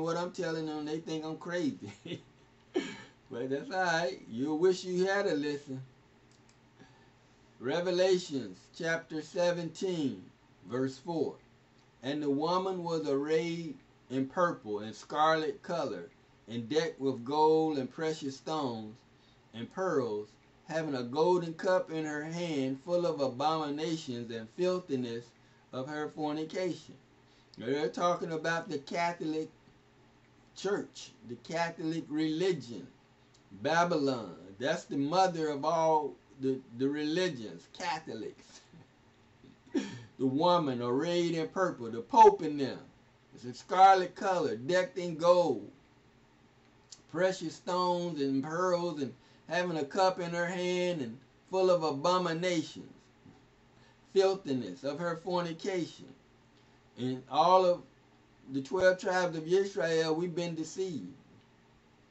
what I'm telling them, they think I'm crazy. but that's alright. You'll wish you had a listen. Revelations chapter 17, verse 4. And the woman was arrayed in purple and scarlet color, and decked with gold and precious stones and pearls, having a golden cup in her hand full of abominations and filthiness of her fornication. They're talking about the Catholic Church, the Catholic religion, Babylon. That's the mother of all the, the religions, Catholics. the woman arrayed in purple, the Pope in them. It's a scarlet color, decked in gold, precious stones and pearls, and having a cup in her hand and full of abominations, filthiness of her fornication. And all of the 12 tribes of Israel, we've been deceived.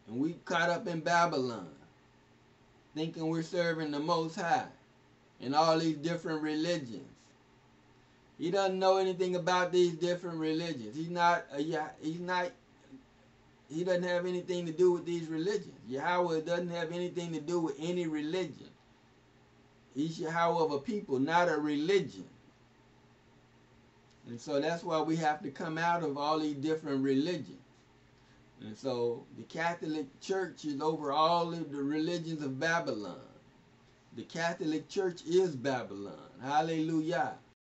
And we caught up in Babylon, thinking we're serving the Most High in all these different religions. He doesn't know anything about these different religions. He's not a, he's not he doesn't have anything to do with these religions. Yahweh doesn't have anything to do with any religion. He's Yahweh of a people, not a religion. And so that's why we have to come out of all these different religions. And so the Catholic Church is over all of the religions of Babylon. The Catholic Church is Babylon. Hallelujah.